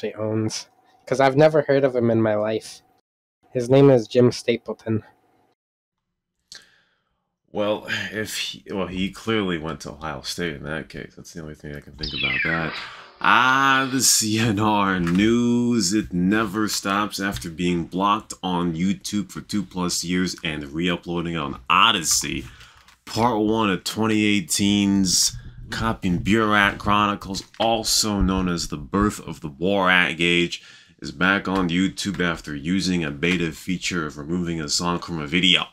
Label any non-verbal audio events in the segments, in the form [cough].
actually owns, because I've never heard of him in my life. His name is Jim Stapleton. Well, if he, well, he clearly went to Ohio State in that case. That's the only thing I can think about that. Ah, the CNR news. It never stops after being blocked on YouTube for two plus years and re-uploading on Odysee. Part one of 2018's Cop and Borat Chronicles, also known as the birth of the Borat Gauge, is back on YouTube after using a beta feature of removing a song from a video.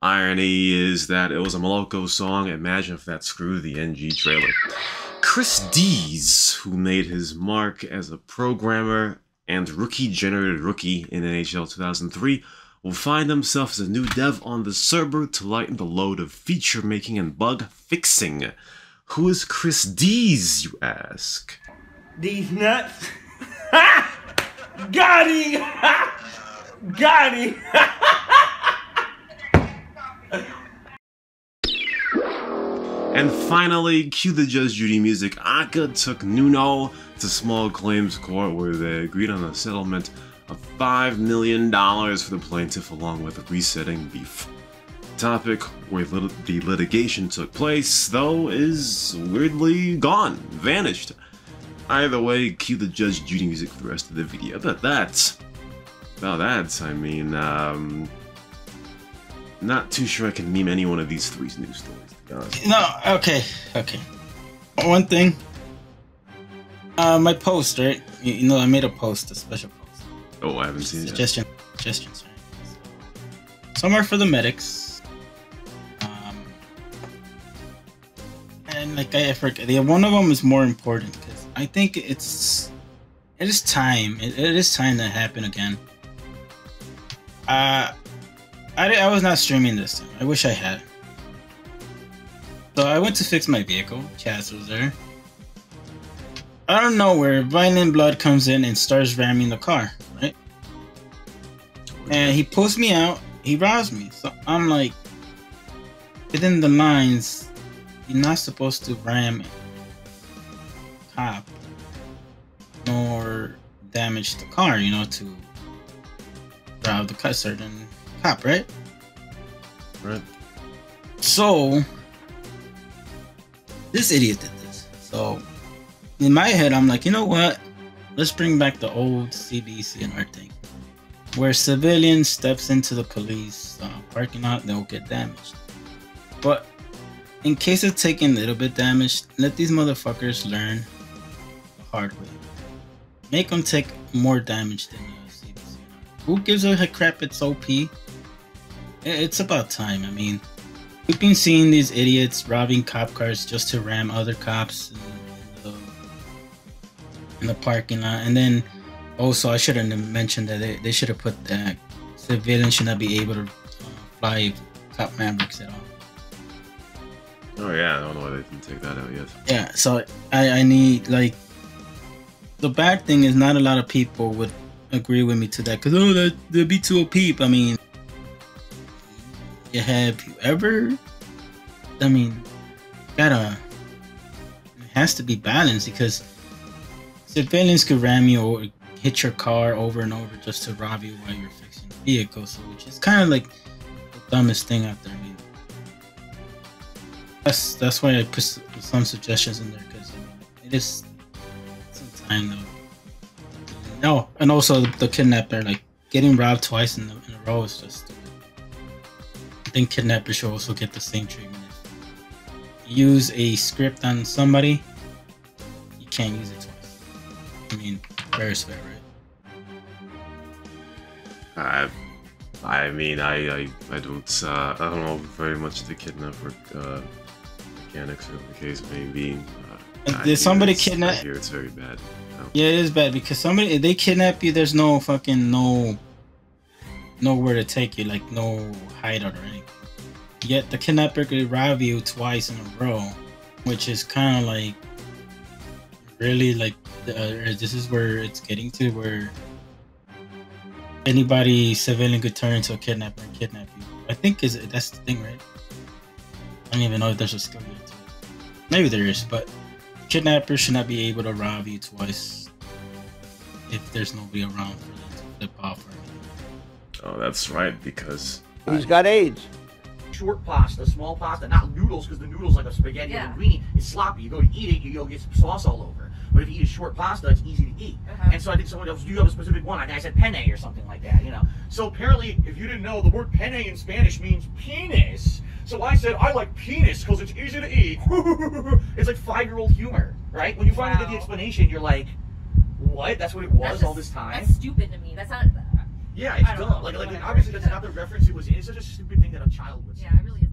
Irony is that it was a Moloko song. Imagine if that screwed the NG trailer. Chris Dees, who made his mark as a programmer and rookie generated rookie in NHL 2003, will find himself as a new dev on the server to lighten the load of feature making and bug fixing. Who is Chris Dees, you ask? These nuts. [laughs] Got him! [laughs] Got him! [laughs] And finally, cue the Judge Judy music. Aka took Nuno to small claims court where they agreed on a settlement of $5 million for the plaintiff along with resetting beef. Topic where lit the litigation took place, though, is weirdly gone, vanished. Either way, cue the Judge Judy music for the rest of the video. But that's about that. I mean, um, not too sure I can meme any one of these three news stories. No, okay, okay. One thing. Uh, my post, right? You, you know, I made a post, a special post. Oh, I haven't seen it. Suggestion, suggestions. Right? Some are for the medics. Like I forget, the one of them is more important because I think it's it is time. It, it is time to happen again. Uh, I I was not streaming this time. I wish I had. So I went to fix my vehicle. Chaz was there. Out of nowhere, Violent Blood comes in and starts ramming the car, right? And he pulls me out. He robs me. So I'm like, within the lines, you're not supposed to ram a cop nor damage the car, you know, to rob the car, certain cop, right? Right. So this idiot did this. So in my head, I'm like, you know what? Let's bring back the old CBCNR thing, where civilian steps into the police uh, parking lot, they'll get damaged. But in case of taking a little bit damage, let these motherfuckers learn the hard way. Make them take more damage than CBCNR. Who gives a crap? It's OP. It's about time. I mean, We've been seeing these idiots robbing cop cars just to ram other cops in, the, in the parking lot. And then also, I should have mentioned that they, they should have put that civilians should not be able to uh, fly cop Mavericks at all. Oh yeah, I don't know why they didn't take that out yet. Yeah, so I, I need like the bad thing is not a lot of people would agree with me to that because oh that would be too OP. I mean, you have you ever i mean gotta it has to be balanced because civilians could ram you or hit your car over and over just to rob you while you're fixing the vehicle so which is kind of like the dumbest thing out there i mean that's that's why i put some suggestions in there because it is some time though no and also the kidnapper like getting robbed twice in, the, in a row is just I think kidnappers should also get the same treatment. Use a script on somebody, you can't use it twice. I mean, fair is fair, right? I, I mean, I, I, I don't, uh, I don't know very much the kidnapper uh, mechanics or the case may be. Uh, Did somebody kidnap? Here, it's very bad. Yeah, it is bad because somebody if they kidnap you, there's no fucking no nowhere to take you, like no hideout or anything. Yet the kidnapper could rob you twice in a row, which is kind of like really like uh, this is where it's getting to where anybody civilian could turn into a kidnapper and kidnap you. I think is that's the thing, right? I don't even know if there's a skill yet. Maybe there is, but kidnappers should not be able to rob you twice if there's nobody around for them to flip off or anything. Oh, that's right, because He's got AIDS. Short pasta, small pasta, not noodles, because the noodles like a spaghetti Yeah. linguine is sloppy. You go to eat it, you go get some sauce all over. But if you eat a short pasta, it's easy to eat. Uh-huh. And so I think someone else, do you have a specific one? I I said penne or something like that, you know. So apparently, if you didn't know, the word penne in Spanish means penis. So I said, I like penis because it's easy to eat. [laughs] it's like five-year-old humor, right? When you finally get the explanation, you're like, what? That's what it was all this time? That's stupid to me. That's not. Yeah, it's dumb. Like, like obviously that's not the reference it was in. It's such a stupid thing that a child would say. Yeah, it really is.